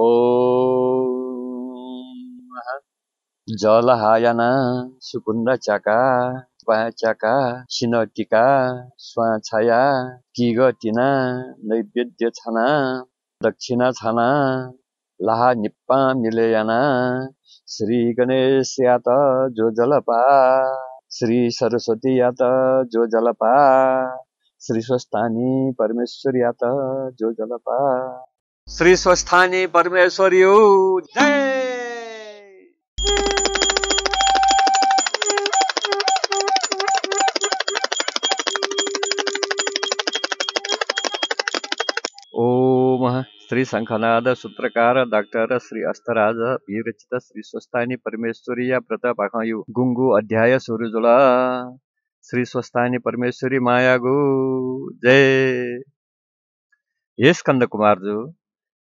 ॐ जलहायना सुकुण्डचाका पाचाका सिनटिका स्वाछाया किगटिना नैवेद्य छना दक्षिणा छना लाहा निप्पा मिलेयाना श्री गणेश यात जो जलपा श्री सरस्वती यात जो जलपा श्री स्वस्थानी परमेश्वर यात जो जलपा। श्री स्वस्थानी परमेश्वरी जय। श्री शंखनाद सूत्रकार, डॉक्टर श्री अस्तराज विरचित श्री स्वस्थानी परमेश्वरी, या प्रतापाखायु गुंगु अध्याय सूर्यजुला श्री स्वस्थानी परमेश्वरी मायागु, जय। ये कंद कुमार जो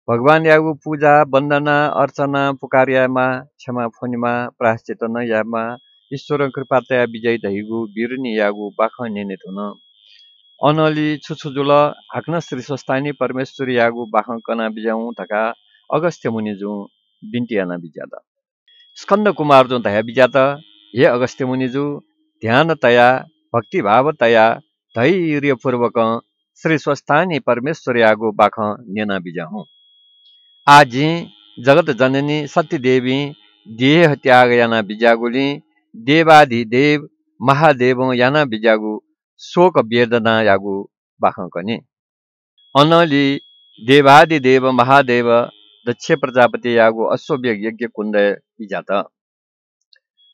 भगवान यागु पूजा वन्दना अर्चना पुकार्यामा क्षमा फोनिमा प्राश्चित न यामा ईश्वर कृपातया विजय दहिगु बिरुनी यागु बाख नेने थुन अनली छुछुजुल हाक्न श्री स्वस्तानी परमेश्वरी यागु बाख कना बिजाउ धका अगस्त्य मुनि जु बिन्टियाना बिजात स्कन्द कुमार जो धया बिजात हे अगस्त्य मुनि जु ध्यान तया भक्ति भाव तया धैर्यपूर्वक श्री स्वस्थानी परमेश्वर यागु बाख नेना बिजाहु आजी जगत जननी सत्य देवी देह त्याग याना बिजागुली देवाधिदेव महादेव याना बिजागु शोक वेदना यागु बाखकने अनली देवादिदेव महादेव दक्ष प्रजापति यागु अश्वव्य यज्ञ कुण्ड बिजात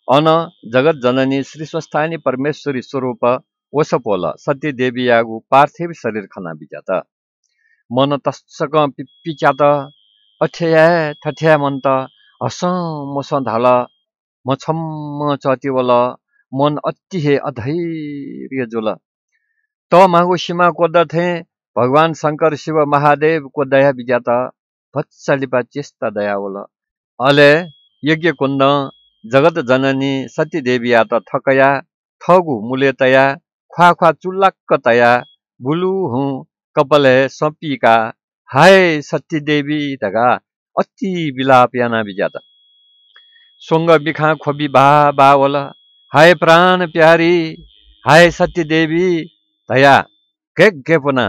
अन जगत जननी श्री स्वस्थानी परमेश्वरी स्वरूप वसपोल सत्य देवी यागु पार्थिव शरीर खना बिजात मन तस्सक पिचात अठ्या ठठ्या मन्त हस मस धाल मछम्म चतिवल मन अति हे अधैर्य जुल त मागु सीमा कोद्दथे भगवान शङ्कर शिव महादेवको दया बिजात भत्सलिपा चेष्टा दयावल अले यज्ञ कुण्ड जगत जननी सती देवी त थकया थगु मुलेतया ख्वा ख्वा चुल्लाक्क तया बुलु हुँ कपाले सपिका हाय सती देवी धगा अति विलाप याना बिजात। सोङ्ग बिखा खोबी बा बावल हाय प्राण प्यारी हाय सती देवी धया घेक घेपुना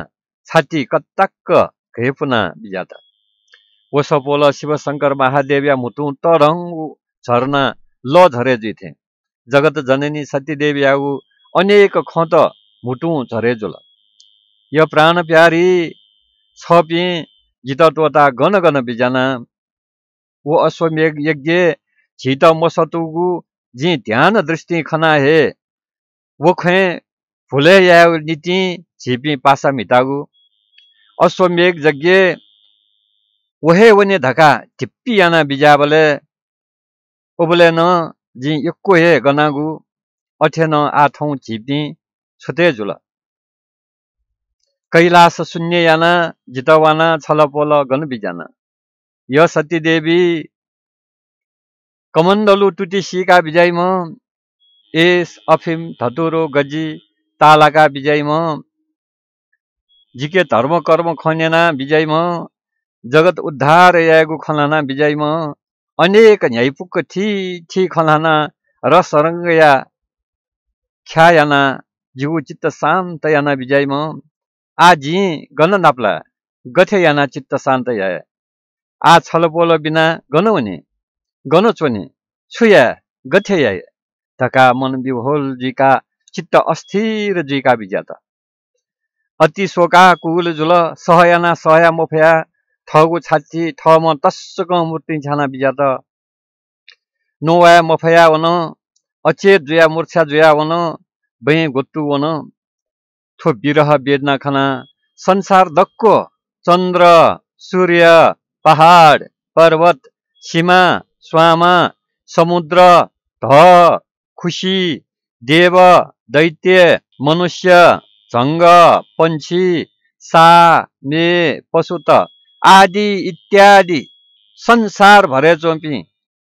छाती कत्ताक्क घेपुना बिजात। वसपोल शिवशङ्कर महादेव्या मुटु तरङ झरना ल झरे जुइथे जगत जननी सती देवी आगु अनेक खत मुटु झरे जुल। यो प्राण प्यारी छपि जित तोता गन गन बिजाना। वो अश्वमेघ यज्ञ झित मसतुगु जी ध्यान दृष्टि खना हे। वो खे फुले या नीति झिपी पासा मितागु। अश्वमेघ यज्ञ वहे वने धका टिप्पी याना बिजाबले। ओबले न जी यक्को हे गनागु। अठे न आठौँ झिप्नी छुते जुल। कैलाश शून्य याना जितवाना छलपोल गन बिजाना। य सती देवी कमण्डलु टुटी सिका बिजाइम एस अफिम धतुरो गजी तालाका बिजाइम जिके धर्म कर्म खनेना बिजाइम जगत उद्धार यागु खलाना बिजाइम अनेक न्यायपुक्क थी थी खलाना र सरङ्गया ख्यायाना जिउ चित्त शान्त याना बिजाइम। आ जी गन नाप्ला। गथे याना चित्त शान्त या आ छलपोल बिना गन भने गन चोने। छुया गथे या धका मन बिहोल जिका चित्त अस्थिर जिका बिजात अति शोका कुल जुल सहयाना सहया मोफया। ठगु छाती ठम तस्सक मूर्ति छाना बिजात नोया मफया वन अचेत जुया मूर्छा जुया वन बे गोत्तु वन। थो विरह वेदना खाना संसार दक्को चन्द्र सूर्य पहाड पर्वत सीमा स्वामा समुद्र ध खुसी देव दैत्य मनुष्य झङ्ग पन्छी सा मे पशुत आदि इत्यादि। संसार भरे चोपी।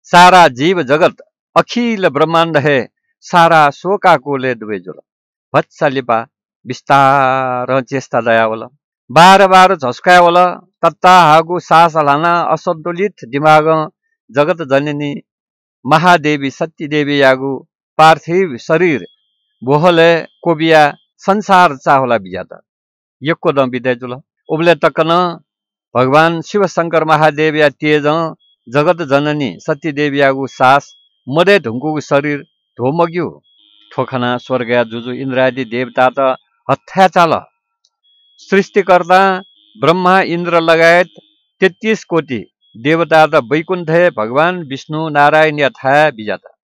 सारा जीव जगत अखिल ब्रह्माण्ड हे। सारा शोकाकुले दुवै जुल भत्सा लिपा बिस्तार चेष्टा दयावल बाह्र बाह्र झस्कावल तत्ता ಹಾಗೂ ಸಾಸಲನ असन्तुलित दिमाग जगत जननी महादेवी सत्यदेवी यागु पार्थिव शरीर बोहले कोबिया संसार चाहोला बिजाता यक्को दम बिदाय जुल उबले तकन भगवान शिव शङ्कर महादेव या तेज जगत जननी सत्यदेवी यागु सास मदे ढुङ्गुको शरीर धोमग्यो ठोखना स्वर्ग जुजु इन्द्रादि देवता त हत्या चाल सृष्टिकर्ता ब्रह्मा इन्द्र लगायत तेत्तिस कोटी देवता त वैकुण्ठे भगवान विष्णु नारायण या थाया बिजाता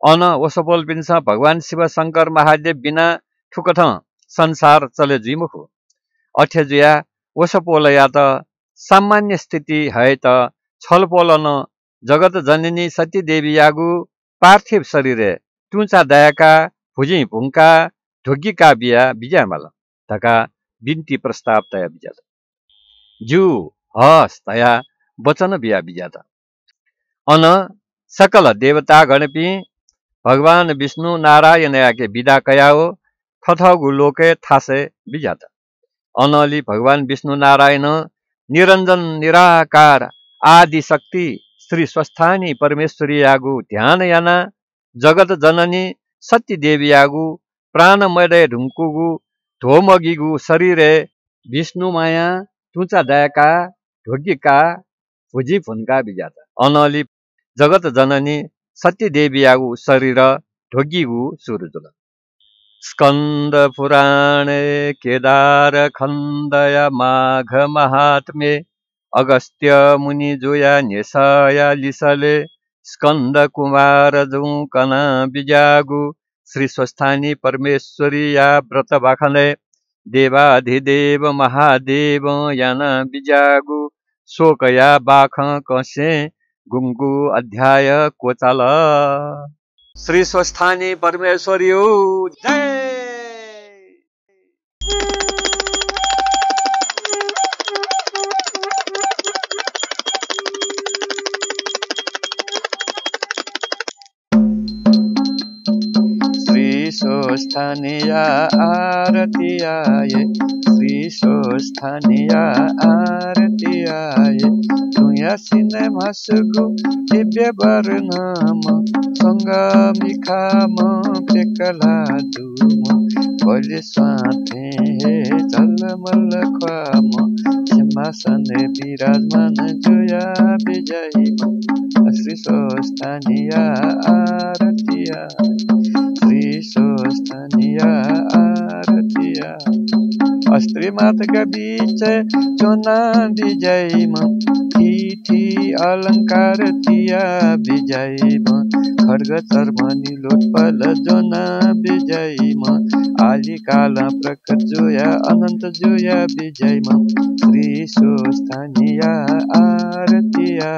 अन ओसपोल पिन्छ भगवान शिव शङ्कर महादेव बिना ठुकठ संसार चले जुइमुखु अठ्याजुया ओसपोल या त सामान्य स्थिति है त छलपोलन जगत जननी सती देवी यागु पार्थिव शरीरे टुचा दयाका भुजी भुङ्का ढोगीका बिया बिजामाल धका बिन्ती प्रस्ताव तया बिजात जु हस तया वचन बिया बिजात अन सकल देवता गणपी भगवान विष्णु नारायण याके विदा कयाओ थथगु लोके थासे बिजात अनली भगवान विष्णु नारायण निरञ्जन निराकार आदि शक्ति श्री स्वस्थानी परमेश्वरी यागु ध्यान याना जगत जननी सत्य देवी यागु प्राणमय ढुङ्कुगु धोमगिगु शरीरे विष्णु माया तुचा दयाका ढोगिका भुजी फुन्का बिजाता अनली जगत जननी सत्य यागु शरीर ढोगिगु सुरुजुल। स्कन्द पुराणे केदार खन्दय माघ महात्मे अगस्त्य मुनि जोया नेसया लिसले स्कन्द कुमार कना बिजागु श्री स्वस्थानी परमेश्वरी या व्रत बाखले देवाधिदेव महादेव यान बिजागु शोकया बाख कसे गुङ्गु अध्याय कोचाल। श्री स्वस्थानी परमेश्वरी जय। स्वस्थानीय आरती आए श्री स्वस्थानीय आरती आए तुया सिनेमा सुगु दिव्य वर्णम सङ्गमिखाम पेकला दुम कहिले स्वाथे झलमल ख्वाम सिंहासन विराजमान जोया विजयी श्री स्वस्थानीय आरती श्री आरतिया। अस्त्री मातका बीच चोना विजयमा थी तिया विजयमा खड्ग चर्मनी लोटपल जोना विजयमा आली काल प्रकट जोया अनन्त जोया विजयमा श्री स्वस्थानीय आरतिया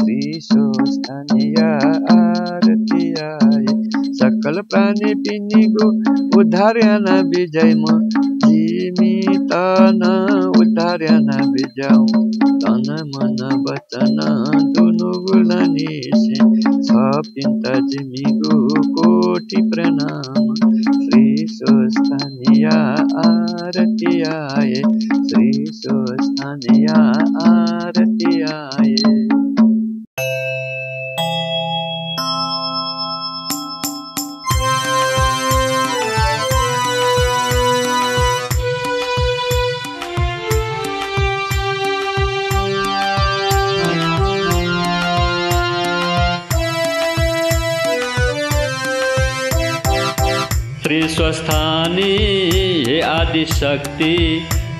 श्री स्वस्थानीय आरतिया सकल प्राणी पिनिगो उद्धार्यान विजयमा। जिमी तन उद्धार्यान विजयौ तन मन वचन दुनु गुणनिसे सपिन्त जिमिगो कोटि प्रणाम। श्री स्वस्थानीय आरतियाए श्री स्वस्थानीय आरतियाए श्री स्वस्थानी हे आदिशक्ति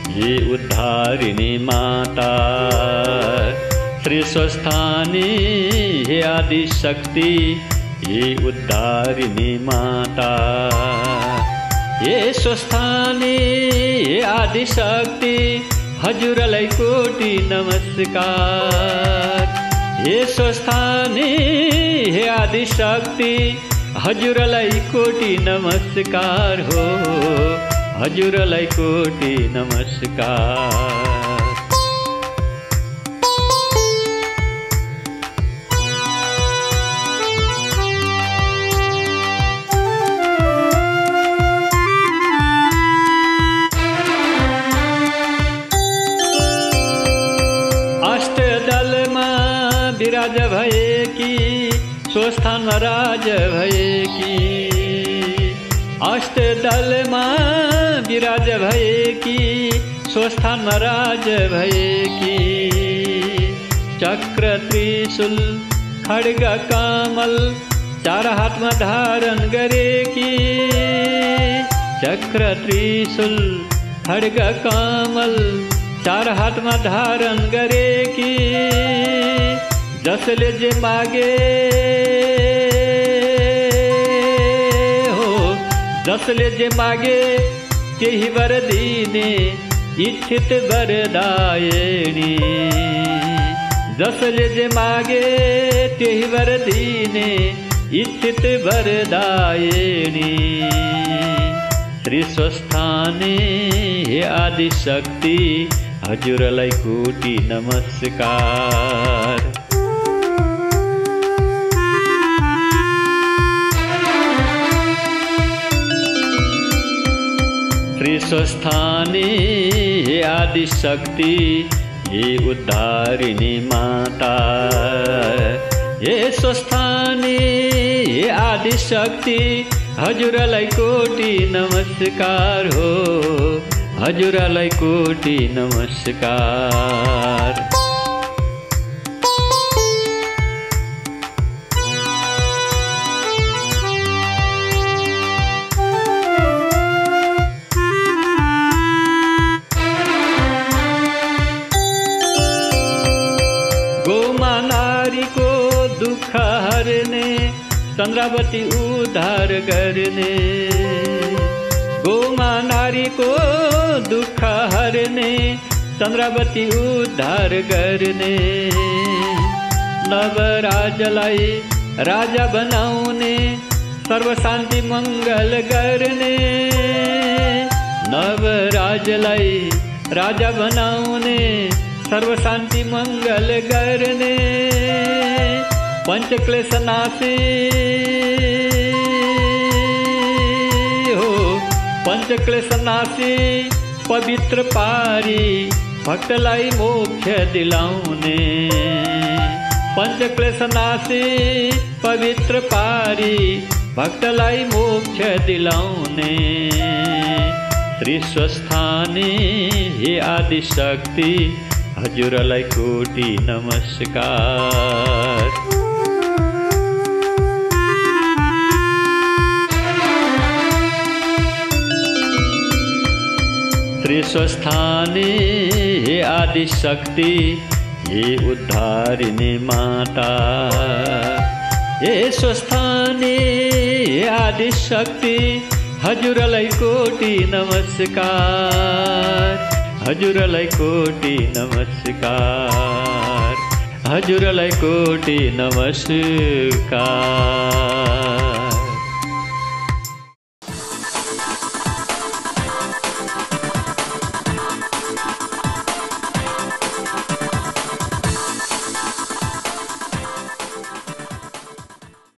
हे उद्धारिणी माता। श्री स्वस्थानी हे आदिशक्ति हे उद्धारिणी माता। हे स्वस्थानी हे आदिशक्ति हजुरलाई कोटि नमस्कार। हे स्वस्थानी हे आदिशक्ति हजुरलाई कोटि नमस्कार हो। हजुरलाई कोटि नमस्कार। अष्टदलमा विराज भएकी स्वस्थानमा राज भएकी चक्र त्रिशुल, खड्ग कमल, चार हातमा धारण करे गरेकी चक्र त्रिशुल, खड्ग कमल, चार हातमा धारण करे गरेकी जसले जे मागे जसले जे मागे त्यही वर दिने इच्छित वरदायणी। जसले जे मागे त्यही वर दिने इच्छित वरदायणी। श्री स्वस्थाने, हे आदिशक्ति, हजुरलाई कोटि नमस्कार। स्वस्थाने आदिशक्ति, हे उद्धारिणी माता। हे स्वस्थाने आदिशक्ति हजुरलाई कोटि नमस्कार हो हजुरलाई कोटि नमस्कार। चन्द्रावती उद्धार करने, गोमा नारीको दुःख हर्ने चन्द्रावती उद्धार गर्ने नवराजलाई राजा बनाउने सर्वशान्ति मङ्गल गर्ने नवराजलाई राजा बनाउने सर्वशान्ति मङ्गल गर्ने पञ्चक्लेश नाशी हो पञ्चक्लेश नाशी पवित्र पारी भक्तलाई मोक्ष दिलाउने पञ्चक्लेश नाशी पवित्र पारी भक्तलाई मोक्ष दिलाउने श्री स्वस्थाने हे आदिशक्ति हजुरलाई कोटि नमस्कार। श्री स्वस्थाने हे आदिशक्ति हे उद्धारिणी माता। हे स्वस्थाने हे आदिशक्ति हजुरलाई कोटि नमस्कार। हजुरलाई कोटि नमस्कार। हजुरलाई कोटि नमस्कार।